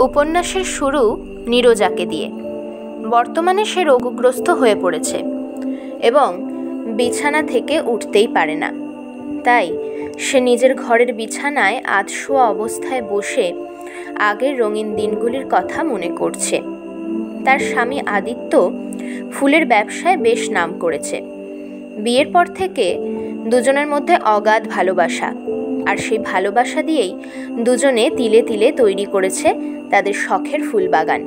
উপন্যাসের শুরু নীরজাকে দিয়ে। বর্তমানে সে রোগগ্রস্ত হয়ে পড়েছে এবং বিছানা থেকে উঠতেই পারে না। তাই সে নিজের ঘরের বিছানায় আধশোয়া অবস্থায় বসে আগের রঙিন দিনগুলির কথা মনে করছে। তার স্বামী আদিত্য ফুলের ব্যবসায় বেশ নাম করেছে। বিয়ের পর থেকে দুজনের মধ্যে অগাধ ভালোবাসা আর সেই ভালোবাসা দিয়েই দুজনে তিলে তিলে তৈরি করেছে তাদের শখের ফুল বাগান।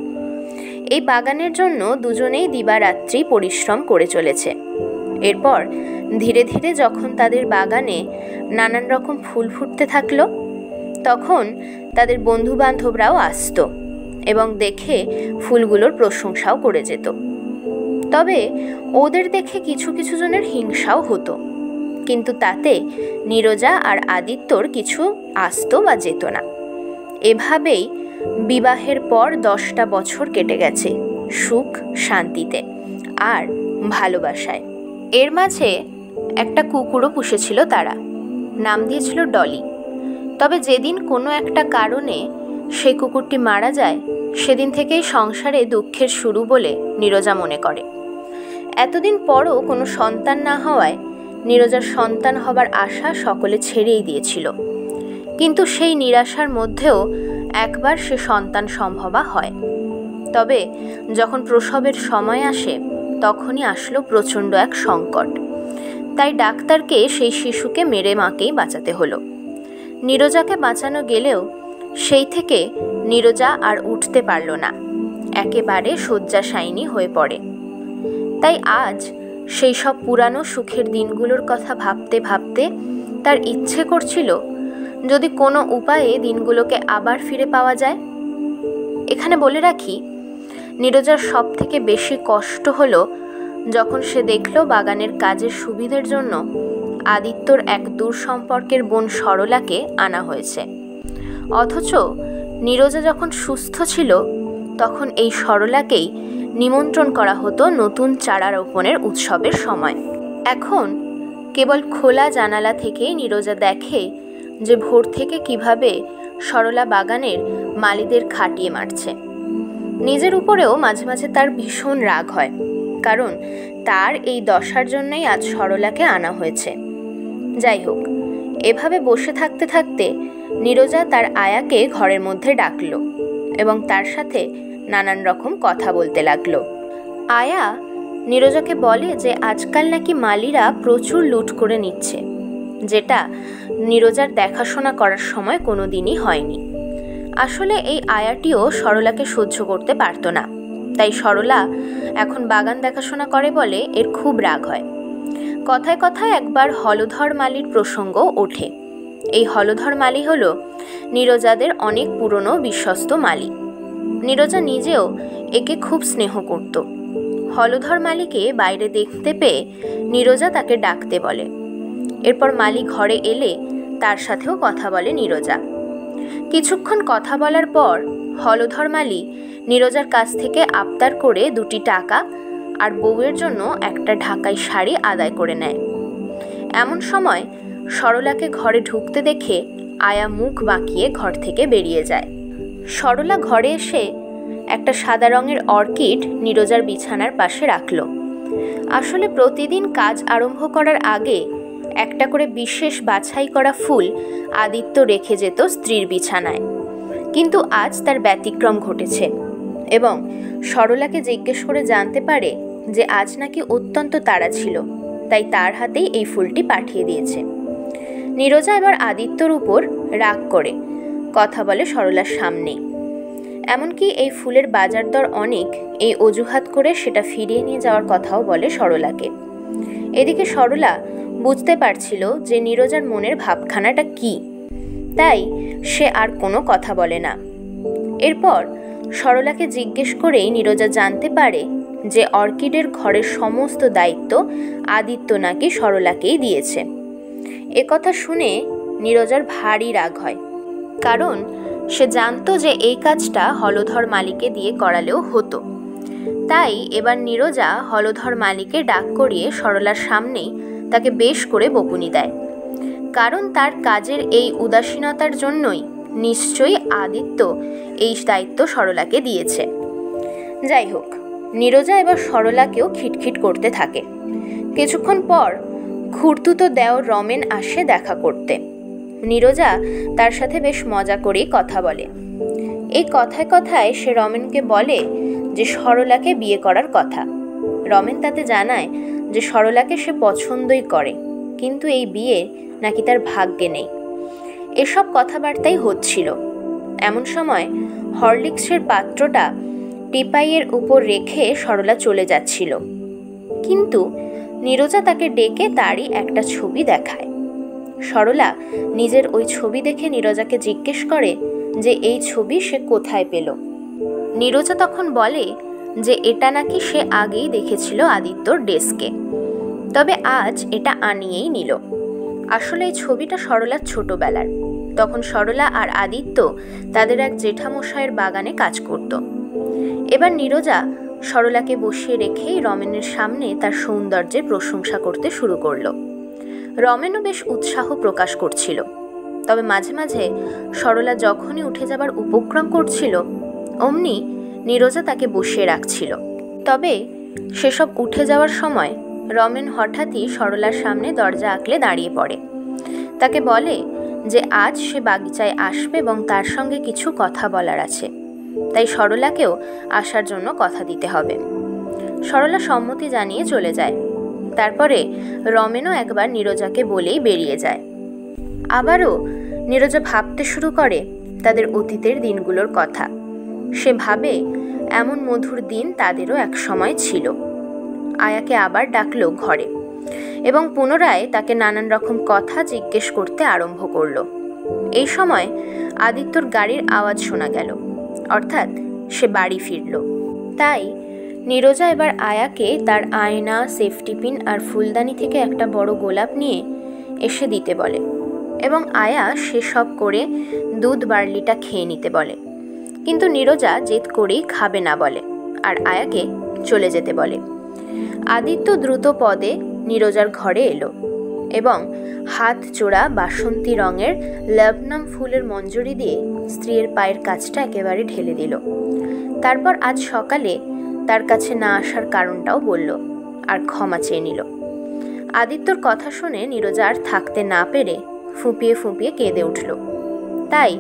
এই বাগানের জন্য দুজনেই দিবারাত্রি পরিশ্রম করে চলেছে। এরপর ধীরে ধীরে যখন তাদের বাগানে নানান রকম ফুল ফুটতে থাকল, তখন তাদের বন্ধু বান্ধবরাও আসতো এবং দেখে ফুলগুলোর প্রশংসাও করে যেত। তবে ওদের দেখে কিছু কিছু জনের হিংসাও হতো। কিন্তু তাতে নীরজা আর আদিত্যর কিছু আসতো বা যেত না। এভাবেই বিবাহের পর দশটা বছর কেটে গেছে সুখ শান্তিতে আর ভালোবাসায়। এর মাঝে একটা কুকুরও পুষেছিল তারা। নাম দিয়েছিল ডলি। তবে যেদিন কোনো একটা কারণে সেই কুকুরটি মারা যায়, সেদিন থেকেই সংসারে দুঃখের শুরু বলে নীরজা মনে করে। এতদিন পরও কোনো সন্তান না হওয়ায় নীরজার সন্তান হবার আশা সকলে ছেড়েই দিয়েছিল। কিন্তু সেই নিরাশার মধ্যেও একবার সে সন্তান সম্ভবা হয়। তবে যখন প্রসবের সময় আসে, তখনই আসলো প্রচণ্ড এক সংকট। তাই ডাক্তারকে সেই শিশুকে মেরে মাকেই বাঁচাতে হলো। নীরজাকে বাঁচানো গেলেও সেই থেকে নীরজা আর উঠতে পারল না। একেবারে শয্যাশায়িনী হয়ে পড়ে। তাই আজ সেই সব পুরানো সুখের দিনগুলোর কথা ভাবতে ভাবতে তার ইচ্ছে করছিল, যদি কোনো উপায়ে দিনগুলোকে আবার ফিরে পাওয়া যায়। এখানে বলে রাখি, নীরজার সব থেকে বেশি কষ্ট হলো যখন সে দেখল বাগানের কাজের সুবিধের জন্য আদিত্যর এক দূর সম্পর্কের বোন সরলাকে আনা হয়েছে। অথচ নীরজা যখন সুস্থ ছিল, তখন এই সরলাকেই নিমন্ত্রণ করা হতো নতুন চারা রোপণের উৎসবের সময়। এখন কেবল খোলা জানালা থেকেই নীরজা দেখে যে ভোর থেকে কীভাবে সরলা বাগানের মালিদের খাটিয়ে মারছে। নিজের উপরেও মাঝে মাঝে তার ভীষণ রাগ হয়, কারণ তার এই দশার জন্যই আজ সরলাকে আনা হয়েছে। যাই হোক, এভাবে বসে থাকতে থাকতে নীরজা তার আয়াকে ঘরের মধ্যে ডাকল এবং তার সাথে নানান রকম কথা বলতে লাগল। আয়া নীরজাকে বলে যে আজকাল নাকি মালিরা প্রচুর লুট করে নিচ্ছে, যেটা নীরজার দেখাশোনা করার সময় কোনো দিনই হয়নি। আসলে এই আয়াটিও সরলাকে সহ্য করতে পারতো না, তাই সরলা এখন বাগান দেখাশোনা করে বলে এর খুব রাগ হয়। কথায় কথায় একবার হলধর মালির প্রসঙ্গ ওঠে। এই হলধর মালি হল নীরজাদের অনেক পুরনো বিশ্বস্ত মালি নীরজা নিজেও একে খুব স্নেহ করত। হলধর মালিকে বাইরে দেখতে পেয়ে নীরজা তাকে ডাকতে বলে। এরপর মালি ঘরে এলে তার সাথেও কথা বলে নীরজা। কিছুক্ষণ কথা বলার পর হলধর মালি নীরজার কাছ থেকে আবদার করে দুটি টাকা আর বউয়ের জন্য একটা ঢাকাই শাড়ি আদায় করে নেয়। এমন সময় সরলাকে ঘরে ঢুকতে দেখে আয়া মুখ বাঁকিয়ে ঘর থেকে বেরিয়ে যায়। সরলা ঘরে এসে একটা সাদা রঙের অর্কিড নীরজার বিছানার পাশে রাখল। আসলে প্রতিদিন কাজ আরম্ভ করার আগে একটা করে বিশেষ বাছাই করা ফুল আদিত্য রেখে যেত স্ত্রীর বিছানায়। কিন্তু আজ তার ব্যতিক্রম ঘটেছে এবং সরলাকে জিজ্ঞেস করে জানতে পারে যে আজ নাকি অত্যন্ত তাড়া ছিল, তাই তার হাতেই এই ফুলটি পাঠিয়ে দিয়েছে। নীরজা এবার আদিত্যর উপর রাগ করে কথা বলে সরলার সামনে। এমনকি এই ফুলের বাজার দর অনেক, এই অজুহাত করে সেটা ফিরিয়ে নিয়ে যাওয়ার কথাও বলে সরলাকে। এদিকে সরলা বুঝতে পারছিল যে নীরজার মনের ভাবখানাটা কি। তাই সে আর কোনো কথা বলে না। এরপর সরলাকে জিজ্ঞেস করেই নীরজা জানতে পারে যে অর্কিডের ঘরের সমস্ত দায়িত্ব আদিত্য নাকি সরলাকেই দিয়েছে। কথা শুনে নীরজার ভারী রাগ হয়। কারণ সে জানতো যে এই কাজটা হলধর মালিকে দিয়ে করালেও হতো। তাই এবার নীরজা হলধর মালিকে ডাক করিয়ে সরলার সামনেই তাকে বেশ করে বকুনি দেয়। কারণ তার কাজের এই উদাসীনতার জন্যই নিশ্চয়ই আদিত্য এই দায়িত্ব সরলাকে দিয়েছে। যাই হোক, নীরজা এবার সরলাকেও খিটখিট করতে থাকে। কিছুক্ষণ পর খুঁড়তুতো দেওর রমেন আসে দেখা করতে। নীরজা তার সাথে বেশ মজা করেই কথা বলে। এই কথায় কথায় সে রমেনকে বলে যে সরলাকে বিয়ে করার কথা। রমেন তাতে জানায় যে সরলাকে সে পছন্দই করে, কিন্তু এই বিয়ে নাকি তার ভাগ্যে নেই। এসব কথাবার্তাই হচ্ছিল। এমন সময় হরলিক্সের পাত্রটা টিপাইয়ের উপর রেখে সরলা চলে যাচ্ছিল। কিন্তু নীরজা তাকে ডেকে তারই একটা ছবি দেখায়। সরলা নিজের ওই ছবি দেখে নীরজাকে জিজ্ঞেস করে যে এই ছবি সে কোথায় পেল। নীরজা তখন বলে যে এটা নাকি সে আগেই দেখেছিল আদিত্যর ডেস্কে। তবে আজ এটা আনিয়েই নিল। আসলে এই ছবিটা সরলার ছোটবেলার। তখন সরলা আর আদিত্য তাদের এক জেঠামশাইয়ের বাগানে কাজ করত। এবার নীরজা সরলাকে বসিয়ে রেখেই রমেনের সামনে তার সৌন্দর্যের প্রশংসা করতে শুরু করল। রমেনও বেশ উৎসাহ প্রকাশ করছিল। তবে মাঝে মাঝে সরলা যখনই উঠে যাবার উপক্রম করছিল, অমনি নীরজা তাকে বসিয়ে রাখছিল। তবে সেসব উঠে যাওয়ার সময় রমেন হঠাৎই সরলার সামনে দরজা আঁকলে দাঁড়িয়ে পড়ে। তাকে বলে যে আজ সে বাগিচায় আসবে এবং তার সঙ্গে কিছু কথা বলার আছে। তাই সরলাকেও আসার জন্য কথা দিতে হবে। সরলা সম্মতি জানিয়ে চলে যায়। তারপরে রমেনও একবার নীরজাকে বলেই বেরিয়ে যায়। আবারও নীরজা ভাবতে শুরু করে তাদের অতীতের দিনগুলোর কথা। সে ভাবে এমন মধুর দিন তাদেরও এক সময় ছিল। আয়াকে আবার ডাকলো ঘরে এবং পুনরায় তাকে নানান রকম কথা জিজ্ঞেস করতে আরম্ভ করল। এই সময় আদিত্যর গাড়ির আওয়াজ শোনা গেল। অর্থাৎ সে বাড়ি ফিরল। তাই নীরজা এবার আয়াকে তার আয়না সেফটি পিন আর ফুলদানি থেকে একটা বড় গোলাপ নিয়ে এসে দিতে বলে এবং আয়া সেসব করে দুধ বার্লিটা খেয়ে নিতে বলে। কিন্তু নীরজা জেদ করেই খাবে না বলে আর আয়াকে চলে যেতে বলে। আদিত্য দ্রুত পদে নীরজার ঘরে এলো এবং হাত চোড়া বাসন্তী রঙের লবনম ফুলের মঞ্জুরি দিয়ে স্ত্রীর পায়ের কাজটা একেবারে ঢেলে দিল। তারপর আজ সকালে তার কাছে না আসার কারণটাও বলল, আর ক্ষমা চেয়ে নিল। আদিত্যর কথা শুনে নীরজা আর থাকতে না পেরে ফুঁপিয়ে ফুঁপিয়ে কেঁদে উঠল। তাই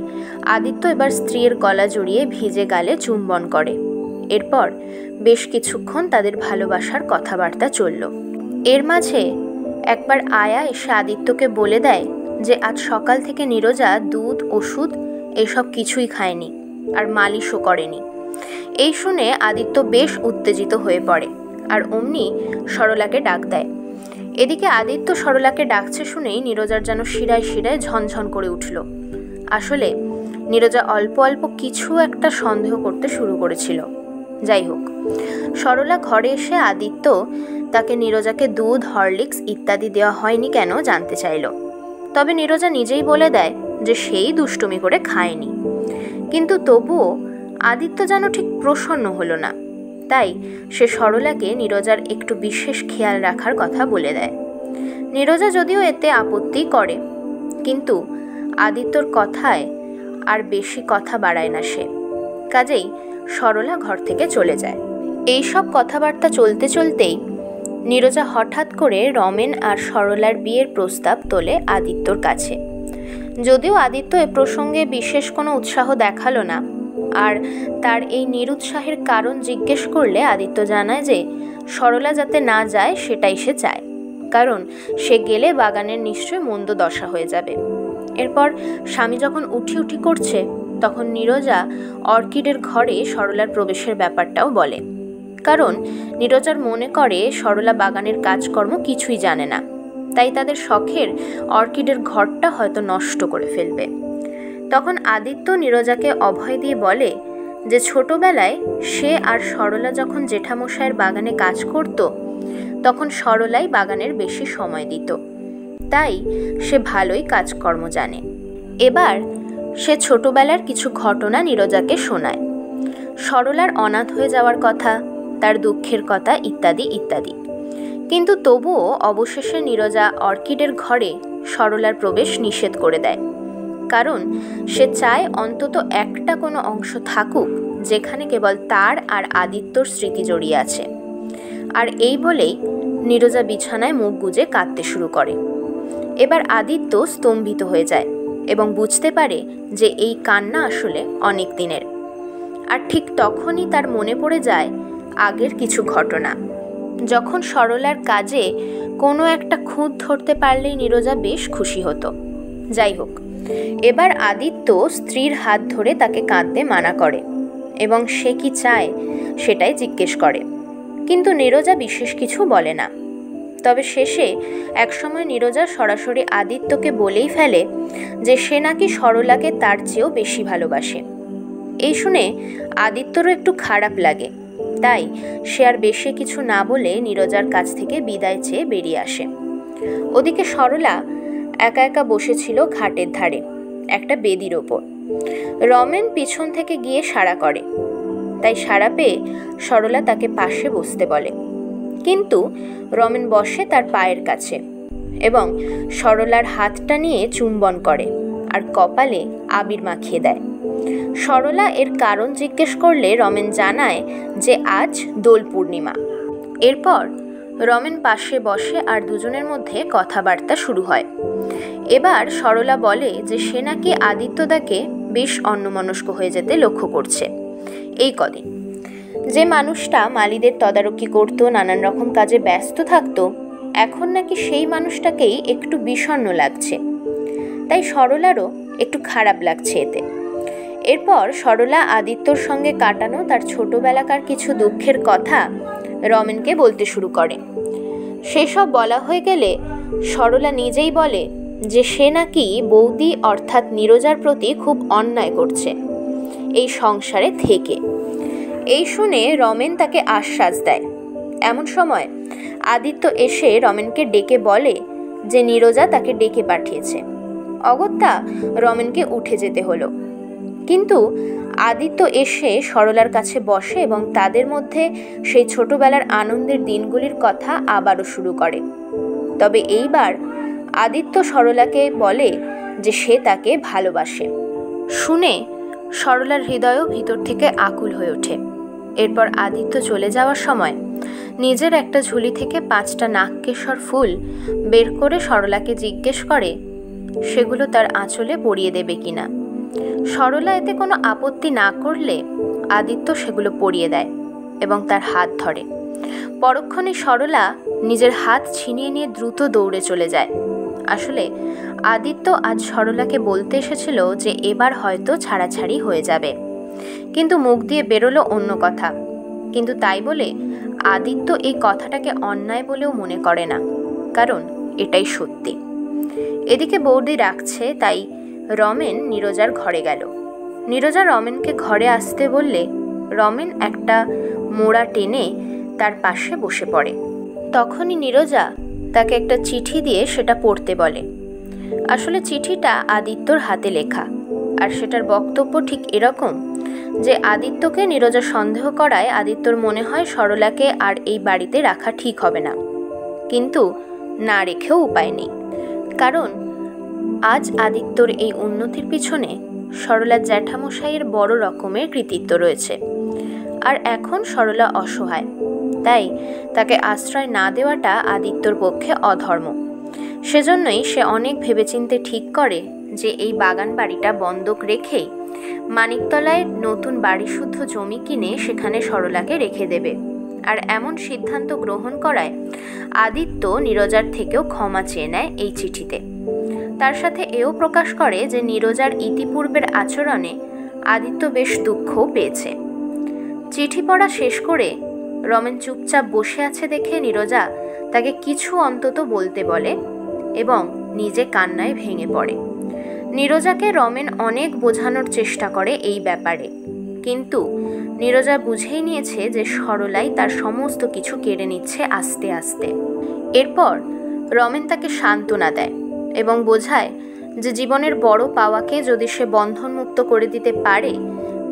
আদিত্য এবার স্ত্রীর গলা জড়িয়ে ভিজে গালে চুম্বন করে। এরপর বেশ কিছুক্ষণ তাদের ভালোবাসার কথাবার্তা চলল। এর মাঝে একবার আয়া এসে আদিত্যকে বলে দেয় যে, আজ সকাল থেকে নীরজা দুধ, ওষুধ, এসব কিছুই খায়নি, আর মালিশও করেনি। এই শুনে আদিত্য বেশ উত্তেজিত হয়ে পড়ে, আর অমনি সরলাকে ডাক দেয়। এদিকে আদিত্য সরলাকে ডাকছে শুনেই নীরজার যেন শিরায় শিরায় ঝনঝন করে উঠল। আসলে নীরজা অল্প অল্প কিছু একটা সন্দেহ করতে শুরু করেছিল। যাই হোক, সরলা ঘরে এসে আদিত্য তাকে নীরজাকে দুধ, হরলিক্স ইত্যাদি দেওয়া হয়নি কেন জানতে চাইল। তবে নীরজা নিজেই বলে দেয় যে, সেই দুষ্টুমি করে খায়নি। কিন্তু তবুও আদিত্য যেন ঠিক প্রসন্ন হলো না। তাই সে সরলাকে নীরজার একটু বিশেষ খেয়াল রাখার কথা বলে দেয়। নীরজা যদিও এতে আপত্তি করে, কিন্তু আদিত্যর কথায় আর বেশি কথা বাড়ায় না সে। কাজেই সরলা ঘর থেকে চলে যায়। এই সব কথাবার্তা চলতে চলতেই নীরজা হঠাৎ করে রমেন আর সরলার বিয়ের প্রস্তাব তোলে আদিত্যর কাছে। যদিও আদিত্য এ প্রসঙ্গে বিশেষ কোনো উৎসাহ দেখাল না আর তার এই নিরুৎসাহের কারণ জিজ্ঞেস করলে আদিত্য জানায় যে সরলা যাতে না যায়, সেটাই সে চায়। কারণ সে গেলে বাগানের নিশ্চয় মন্দ দশা হয়ে যাবে। এরপর স্বামী যখন উঠি উঠি করছে, তখন নীরজা অর্কিডের ঘরে সরলার প্রবেশের ব্যাপারটাও বলে। কারণ নীরজার মনে করে সরলা বাগানের কাজকর্ম কিছুই জানে না। তাই তাদের শখের অর্কিডের ঘরটা হয়তো নষ্ট করে ফেলবে। তখন আদিত্য নীরজাকে অভয় দিয়ে বলে যে ছোটবেলায় সে আর সরলা যখন জেঠামশাইয়ের বাগানে কাজ করত, তখন সরলাই বাগানের বেশি সময় দিত। তাই সে ভালোই কাজকর্ম জানে। এবার সে ছোটবেলার কিছু ঘটনা নীরজাকে শোনায়। সরলার অনাথ হয়ে যাওয়ার কথা, তার দুঃখের কথা ইত্যাদি ইত্যাদি। কিন্তু তবুও অবশেষে নীরজা অর্কিডের ঘরে সরলার প্রবেশ নিষেধ করে দেয়। কারণ সে চায় অন্তত একটা কোনো অংশ থাকুক যেখানে কেবল তার আর আদিত্যর স্মৃতি জড়িয়ে আছে। আর এই বলেই নীরজা বিছানায় মুখ গুজে কাঁদতে শুরু করে। এবার আদিত্য স্তম্ভিত হয়ে যায় এবং বুঝতে পারে যে এই কান্না আসলে অনেক দিনের। আর ঠিক তখনই তার মনে পড়ে যায় আগের কিছু ঘটনা। যখন সরলার কাজে কোনো একটা খুঁত ধরতে পারলেই নীরজা বেশ খুশি হতো। যাই হোক এবার আদিত্য স্ত্রীর হাত ধরে তাকে কাঁদতে মানা করে এবং সে কি চায় সেটাই জিজ্ঞেস করে। কিন্তু নীরজা বিশেষ কিছু বলে না। তবে শেষে একসময় নীরজা সরাসরি আদিত্যকে বলেই ফেলে যে সে নাকি সরলাকে তার চেয়েও বেশি ভালোবাসে। এই শুনে আদিত্যরও একটু খারাপ লাগে। তাই সে আর বেশি কিছু না বলে নীরজার কাছ থেকে বিদায় চেয়ে বেরিয়ে আসে। ওদিকে সরলা একা একা বসেছিল ঘাটের ধারে, একটা বেদির ওপর। রমেন পিছন থেকে গিয়ে সাড়া করে। তাই সাড়া পেয়ে সরলা তাকে পাশে বসতে বলে। কিন্তু রমেন বসে তার পায়ের কাছে এবং সরলার হাতটা নিয়ে চুম্বন করে আর কপালে আবির মাখিয়ে দেয়। সরলা এর কারণ জিজ্ঞেস করলে রমেন জানায় যে আজ দোল পূর্ণিমা। এরপর রমেন পাশে বসে আর দুজনের মধ্যে কথাবার্তা শুরু হয়। এবার সরলা বলে যে সে নাকি আদিত্যদাকে বেশ অন্যমনস্ক হয়ে যেতে লক্ষ্য করছে। এই কদিন। যে মানুষটা মালিদের তদারকি করত, নানান রকম কাজে ব্যস্ত থাকতো, এখন নাকি সেই মানুষটাকেই একটু বিষণ্ন লাগছে। তাই সরলারও একটু খারাপ লাগছে এতে। এরপর সরলা আদিত্যর সঙ্গে কাটানো তার ছোটবেলাকার কিছু দুঃখের কথা রমেনকে বলতে শুরু করে। সেসব বলা হয়ে গেলে সরলা নিজেই বলে যে সে নাকি বৌদি অর্থাৎ নীরজার প্রতি খুব অন্যায় করছে এই সংসারে থেকে। এই শুনে রমেন তাকে আশ্বাস দেয়। এমন সময় আদিত্য এসে রমেনকে ডেকে বলে যে নীরজা তাকে ডেকে পাঠিয়েছে। অগত্যা রমেনকে উঠে যেতে হলো। কিন্তু আদিত্য এসে সরলার কাছে বসে এবং তাদের মধ্যে সেই ছোটবেলার আনন্দের দিনগুলির কথা আবারও শুরু করে। তবে এইবার আদিত্য সরলাকে বলে যে সে তাকে ভালোবাসে। শুনে সরলার হৃদয়ও ভিতর থেকে আকুল হয়ে ওঠে। এরপর আদিত্য চলে যাওয়ার সময় নিজের একটা ঝুলি থেকে পাঁচটা নাগকেশর ফুল বের করে সরলাকে জিজ্ঞেস করে, সেগুলো তার আঁচলে পরিয়ে দেবে কিনা? সরলা এতে কোনো আপত্তি না করলে আদিত্য সেগুলো পরিয়ে দেয় এবং তার হাত ধরে। পরক্ষণে সরলা নিজের হাত ছিনিয়ে নিয়ে দ্রুত দৌড়ে চলে যায়। আসলে আদিত্য আজ সরলাকে বলতে এসেছিল যে এবার হয়তো ছাড়াছাড়ি হয়ে যাবে। কিন্তু মুখ দিয়ে বেরোলো অন্য কথা। কিন্তু তাই বলে আদিত্য এই কথাটাকে অন্যায় বলেও মনে করে না। কারণ এটাই সত্যি। এদিকে বৌদি রাখছে তাই রমেন নীরজার ঘরে গেল। নীরজা রমেনকে ঘরে আসতে বললে, রমেন একটা মোড়া টেনে তার পাশে বসে পড়ে। তখনই নীরজা তাকে একটা চিঠি দিয়ে সেটা পড়তে বলে। আসলে চিঠিটা আদিত্যর হাতে লেখা, আর সেটার বক্তব্য ঠিক এরকম যে, আদিত্যকে নীরজা সন্দেহ করায় আদিত্যর মনে হয় সরলাকে আর এই বাড়িতে রাখা ঠিক হবে না। কিন্তু না রেখেও উপায় নেই। কারণ আজ আদিত্যর এই উন্নতির পিছনে সরলা জ্যাঠামশাইয়ের বড় রকমের কৃতিত্ব রয়েছে। আর এখন সরলা অসহায়। তাই তাকে আশ্রয় না দেওয়াটা আদিত্যর পক্ষে অধর্ম। সেজন্যই সে অনেক ভেবেচিন্তে ঠিক করে যে এই বাগান বাড়িটা বন্ধক রেখেই মানিকতলায় নতুন বাড়িশুদ্ধ জমি কিনে সেখানে সরলাকে রেখে দেবে। আর এমন সিদ্ধান্ত গ্রহণ করায় আদিত্য নীরজার থেকেও ক্ষমা চেয়ে নেয় এই চিঠিতে। তার সাথে এও প্রকাশ করে যে নীরজার ইতিপূর্বের আচরণে আদিত্য বেশ দুঃখও পেয়েছে। চিঠি পড়া শেষ করে রমেন চুপচাপ বসে আছে দেখে নীরজা তাকে কিছু অন্তত বলতে বলে এবং নিজে কান্নায় ভেঙে পড়ে। নীরজাকে রমেন অনেক বোঝানোর চেষ্টা করে এই ব্যাপারে। কিন্তু নীরজা বুঝেই নিয়েছে যে সরলাই তার সমস্ত কিছু কেড়ে নিচ্ছে আস্তে আস্তে। এরপর রমেন তাকে সান্ত্বনা দেয়। এবং বোঝায় যে জীবনের বড় পাওয়াকে যদি সে বন্ধনমুক্ত করে দিতে পারে,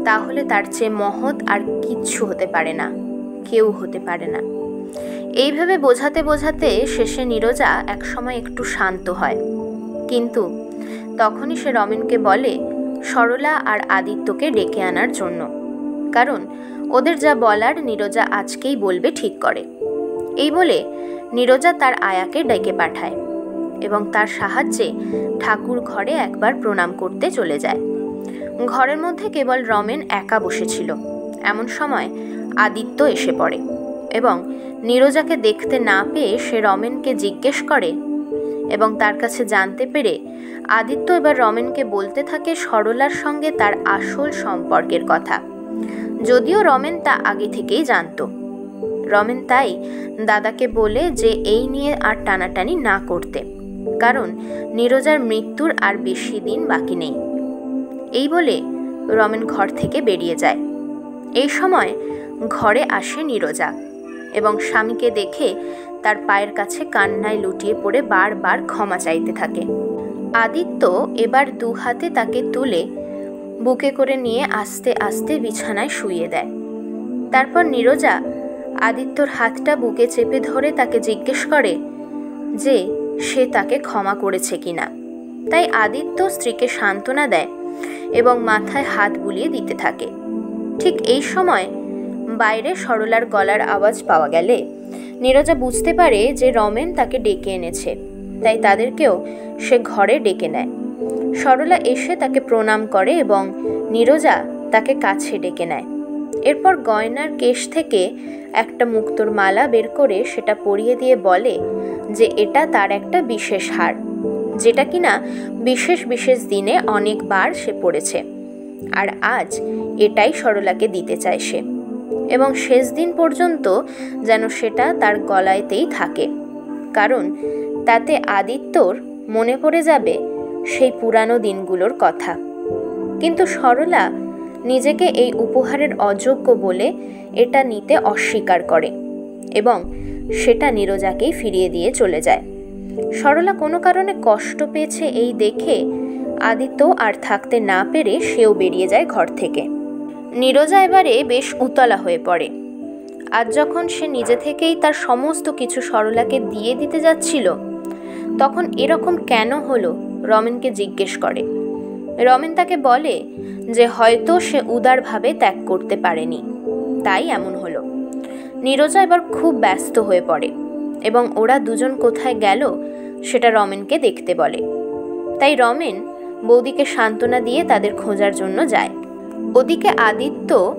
তাহলে তার চেয়ে মহৎ আর কিচ্ছু হতে পারে না, কেউ হতে পারে না। এইভাবে বোঝাতে বোঝাতে শেষে নীরজা একসময় একটু শান্ত হয়। কিন্তু তখনই সে রমেনকে বলে, সরলা আর আদিত্যকে ডেকে আনার জন্য। কারণ ওদের যা বলার নীরজা আজকেই বলবে ঠিক করে। এই বলে নীরজা তার আয়াকে ডেকে পাঠায়। এবং তার সাহায্যে ঠাকুর ঘরে একবার প্রণাম করতে চলে যায়। ঘরের মধ্যে কেবল রমেন একা বসেছিল। এমন সময় আদিত্য এসে পড়ে এবং নীরজাকে দেখতে না পেয়ে সে রমেনকে জিজ্ঞেস করে এবং তার কাছে জানতে পেরে আদিত্য এবার রমেনকে বলতে থাকে সরলার সঙ্গে তার আসল সম্পর্কের কথা। যদিও রমেন তা আগে থেকেই জানত। রমেন তাই দাদাকে বলে যে এই নিয়ে আর টানাটানি না করতে। কারণ নীরজার মৃত্যুর আর বেশি দিন বাকি নেই। এই বলে রমেন ঘর থেকে বেরিয়ে যায়। এই সময় ঘরে আসে নীরজা এবং স্বামীকে দেখে তার পায়ের কাছে কান্নায় লুটিয়ে পড়ে বারবার ক্ষমা চাইতে থাকে। আদিত্য এবার দু হাতে তাকে তুলে বুকে করে নিয়ে আস্তে আস্তে বিছানায় শুইয়ে দেয়। তারপর নীরজা আদিত্যর হাতটা বুকে চেপে ধরে তাকে জিজ্ঞেস করে যে সে তাকে ক্ষমা করেছে কিনা। তাই আদিত্য স্ত্রীকে সান্ত্বনা দেয় এবং মাথায় হাত বুলিয়ে দিতে থাকে। ঠিক এই সময় বাইরে সরলার গলার আওয়াজ পাওয়া গেলে নীরজা বুঝতে পারে যে রমেন তাকে ডেকে এনেছে, তাই তাদেরকেও সে ঘরে ডেকে নেয়। সরলা এসে তাকে প্রণাম করে এবং নীরজা তাকে কাছে ডেকে নেয়। এরপর গয়নার কেশ থেকে একটা মুক্তোর মালা বের করে সেটা পরিয়ে দিয়ে বলে যে এটা তার একটা বিশেষ হার, যেটা কিনা বিশেষ বিশেষ দিনে অনেকবার সে পড়েছে আর আজ এটাই সরলাকে দিতে চায় সে। এবং শেষ দিন পর্যন্ত যেন সেটা তার গলায়তেই থাকে। কারণ তাতে আদিত্যর মনে পড়ে যাবে সেই পুরানো দিনগুলোর কথা। কিন্তু সরলা নিজেকে এই উপহারের অযোগ্য বলে এটা নিতে অস্বীকার করে এবং সেটা নীরজাকেই ফিরিয়ে দিয়ে চলে যায়। সরলা কোনো কারণে কষ্ট পেয়েছে এই দেখে আদিত্য আর থাকতে না পেরে সেও বেরিয়ে যায় ঘর থেকে। নীরজা এবারে বেশ উতলা হয়ে পড়ে। আজ যখন সে নিজে থেকেই তার সমস্ত কিছু সরলাকে দিয়ে দিতে যাচ্ছিল, তখন এরকম কেন হলো রমেনকে জিজ্ঞেস করে। রমেন তাকে বলে যে হয়তো সে উদারভাবে ত্যাগ করতে পারেনি। তাই এমন হলো। নীরজা এবার খুব ব্যস্ত হয়ে পড়ে এবং ওরা দুজন কোথায় গেল সেটা রমেনকে দেখতে বলে। তাই রমেন বৌদিকে সান্ত্বনা দিয়ে তাদের খোঁজার জন্য যায়। ওদিকে আদিত্য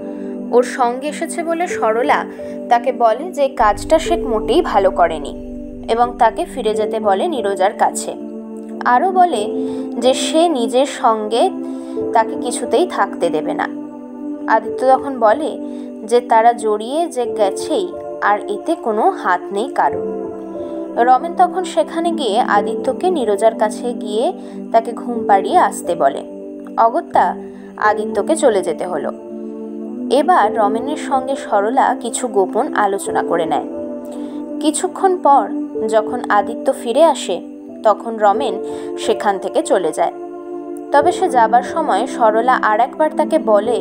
ওর সঙ্গে এসেছে বলে সরলা তাকে বলে যে কাজটা সে মোটেই ভালো করেনি এবং তাকে ফিরে যেতে বলে নীরজার কাছে। আরও বলে যে সে নিজের সঙ্গে তাকে কিছুতেই থাকতে দেবে না। আদিত্য তখন বলে যে তারা জড়িয়ে যে গেছেই, আর এতে কোনো হাত নেই কারণ রমেন তখন সেখানে গিয়ে আদিত্যকে নীরজার কাছে গিয়ে তাকে ঘুম পাড়িয়ে আসতে বলে। অগত্যা, আদিত্যকে চলে যেতে হলো। এবার রমেনের সঙ্গে সরলা কিছু গোপন আলোচনা করে নেয়। কিছুক্ষণ পর যখন আদিত্য ফিরে আসে তখন রমেন সেখান থেকে চলে যায়। তবে সে যাবার সময় সরলা আর একবার তাকে বলে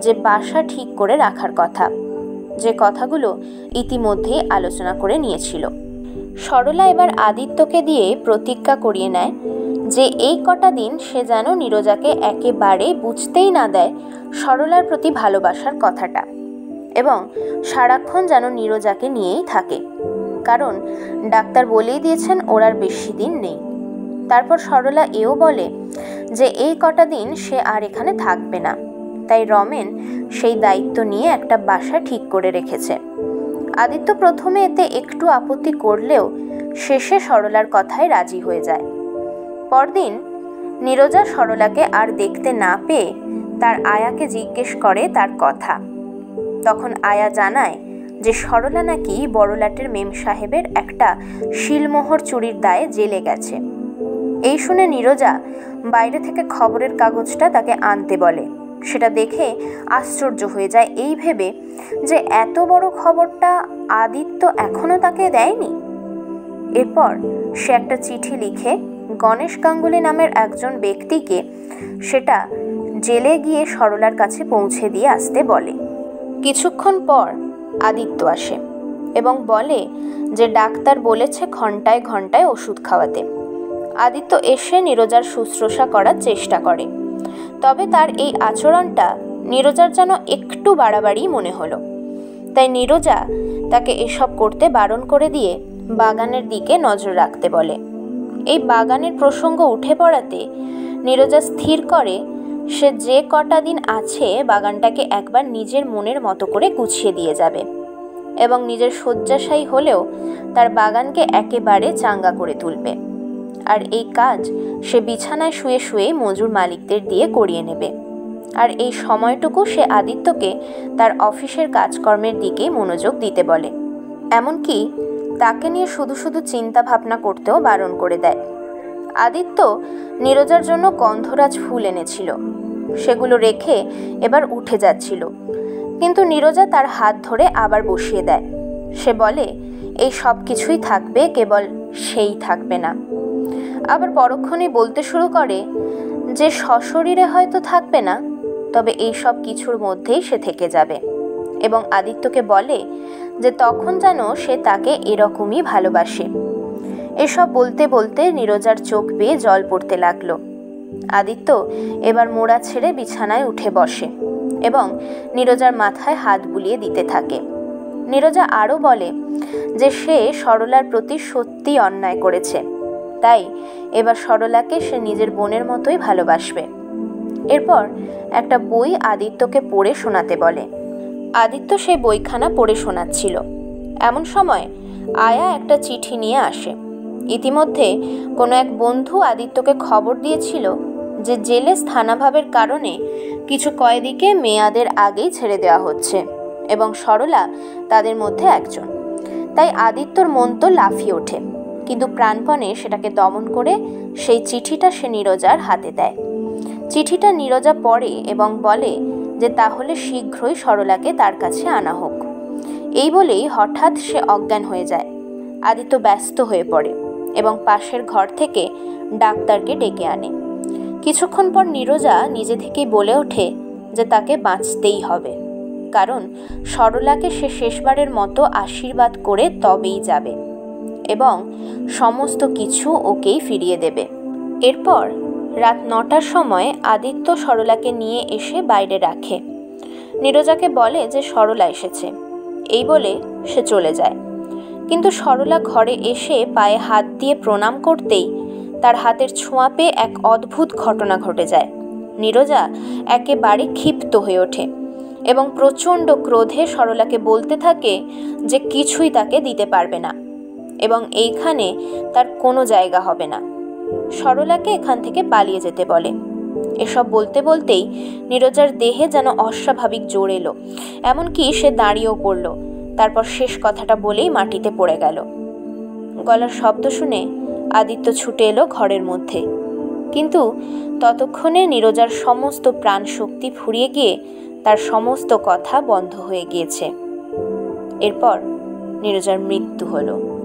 যে, বাসা ঠিক করে রাখার কথা। যে কথাগুলো ইতিমধ্যেই আলোচনা করে নিয়েছিল। সরলা এবার আদিত্যকে দিয়ে প্রতিজ্ঞা করিয়ে নেয় যে, এই কটা দিন সে যেন নীরজাকে একেবারে বুঝতেই না দেয় সরলার প্রতি ভালোবাসার কথাটা এবং সারাক্ষণ যেন নীরজাকে নিয়েই থাকে। কারণ ডাক্তার বলেই দিয়েছেন ওর আর বেশি দিন নেই। তারপর সরলা এও বলে যে এই কটা দিন সে আর এখানে থাকবে না। তাই রমেন সেই দায়িত্ব নিয়ে একটা বাসা ঠিক করে রেখেছে। আদিত্য প্রথমে এতে একটু আপত্তি করলেও শেষে সরলার কথায় রাজি হয়ে যায়। পরদিন নীরজা সরলাকে আর দেখতে না পেয়ে তার আয়াকে জিজ্ঞেস করে তার কথা। তখন আয়া জানায় যে সরলা নাকি বড়লাটের মেম সাহেবের একটা শিলমোহর চুরির দায়ে জেলে গেছে। এই শুনে নীরজা বাইরে থেকে খবরের কাগজটা তাকে আনতে বলে। সেটা দেখে আশ্চর্য হয়ে যায় এই ভেবে যে এত বড় খবরটা আদিত্য এখনও তাকে দেয়নি। এরপর সে একটা চিঠি লিখে গণেশ গাঙ্গুলি নামের একজন ব্যক্তিকে সেটা জেলে গিয়ে সরলার কাছে পৌঁছে দিয়ে আসতে বলে। কিছুক্ষণ পর আদিত্য আসে এবং বলে যে ডাক্তার বলেছে ঘন্টায় ঘন্টায় ওষুধ খাওয়াতে। আদিত্য এসে নীরজার শুশ্রূষা করার চেষ্টা করে। তবে তার এই আচরণটা নীরজার যেন একটু বাড়াবাড়ি মনে হলো। তাই নীরজা তাকে এসব করতে বারণ করে দিয়ে বাগানের দিকে নজর রাখতে বলে। এই বাগানের প্রসঙ্গ উঠে পড়াতে নীরজা স্থির করে সে যে কটা দিন আছে, বাগানটাকে একবার নিজের মনের মতো করে গুছিয়ে দিয়ে যাবে এবং নিজের শয্যাশায়ী হলেও তার বাগানকে একেবারে চাঙ্গা করে তুলবে। আর এই কাজ সে বিছানায় শুয়ে শুয়ে মজুর মালিকদের দিয়ে করিয়ে নেবে। আর এই সময়টুকু সে আদিত্যকে তার অফিসের কাজকর্মের দিকে মনোযোগ দিতে বলে। এমনকি তাকে নিয়ে শুধু শুধু চিন্তা ভাবনা করতেও বারণ করে দেয়। আদিত্য নীরজার জন্য গন্ধরাজ ফুল এনেছিল। সেগুলো রেখে এবার উঠে যাচ্ছিল। কিন্তু নীরজা তার হাত ধরে আবার বসিয়ে দেয়। সে বলে, এই সব কিছুই থাকবে, কেবল সেই থাকবে না। আবার পরক্ষণে বলতে শুরু করে, যে সশরীরে হয়তো থাকবে না, তবে এই সব কিছুর মধ্যেই সে থেকে যাবে। এবং আদিত্যকে বলে যে, তখন যেন সে তাকে এরকমই ভালোবাসে। এসব বলতে বলতে নীরজার চোখ বেয়ে জল পড়তে লাগল। আদিত্য এবার মোড়া ছেড়ে বিছানায় উঠে বসে এবং নীরজার মাথায় হাত বুলিয়ে দিতে থাকে। নীরজা আরও বলে যে সে সরলার প্রতি সত্যি অন্যায় করেছে। তাই এবার সরলাকে সে নিজের বোনের মতোই ভালোবাসবে। এরপর একটা বই আদিত্যকে পড়ে শোনাতে বলে। আদিত্য সেই বইখানা পড়ে শোনাচ্ছিল। এমন সময় আয়া একটা চিঠি নিয়ে আসে। ইতিমধ্যে কোনো এক বন্ধু আদিত্যকে খবর দিয়েছিল যে জেলে স্থানাভাবের কারণে কিছু কয়েদিকে মেয়াদের আগেই ছেড়ে দেওয়া হচ্ছে এবং সরলা তাদের মধ্যে একজন। তাই আদিত্যর মন তো লাফিয়ে ওঠে, কিন্তু প্রাণপণে সেটাকে দমন করে সেই চিঠিটা সে নীরজার হাতে দেয়। চিঠিটা নীরজা পড়ে এবং বলে যে তাহলে শীঘ্রই সরলাকে তার কাছে আনা হোক। এই বলেই হঠাৎ সে অজ্ঞান হয়ে যায়। আদিত্য ব্যস্ত হয়ে পড়ে। এবং পাশের ঘর থেকে ডাক্তারকে ডেকে আনে। কিছুক্ষণ পর নীরজা নিজে থেকেই বলে ওঠে যে তাকে বাঁচতেই হবে। কারণ সরলাকে সে শেষবারের মতো আশীর্বাদ করে তবেই যাবে এবং সমস্ত কিছু ওকেই ফিরিয়ে দেবে। এরপর রাত নটার সময় আদিত্য সরলাকে নিয়ে এসে বাইরে রাখে। নীরজাকে বলে যে সরলা এসেছে। এই বলে সে চলে যায়। কিন্তু সরলা ঘরে এসে পায়ে হাত দিয়ে প্রণাম করতেই তার হাতের ছোঁয়া পেয়ে এক অদ্ভুত ঘটনা ঘটে যায়। নীরজা একেবারে ক্ষিপ্ত হয়ে ওঠে এবং প্রচণ্ড ক্রোধে সরলাকে বলতে থাকে যে কিছুই তাকে দিতে পারবে না এবং এইখানে তার কোনো জায়গা হবে না। সরলাকে এখান থেকে পালিয়ে যেতে বলে। এসব বলতে বলতেই নীরজার দেহে যেন অস্বাভাবিক জোর এলো, এমনকি সে দাঁড়িয়েও পড়ল। তারপর শেষ কথাটা বলেই মাটিতে পড়ে গেল। গলার শব্দ শুনে আদিত্য ছুটে এলো ঘরের মধ্যে। কিন্তু ততক্ষণে নীরজার সমস্ত প্রাণ শক্তি ফুরিয়ে গিয়ে তার সমস্ত কথা বন্ধ হয়ে গিয়েছে। এরপর নীরজার মৃত্যু হলো।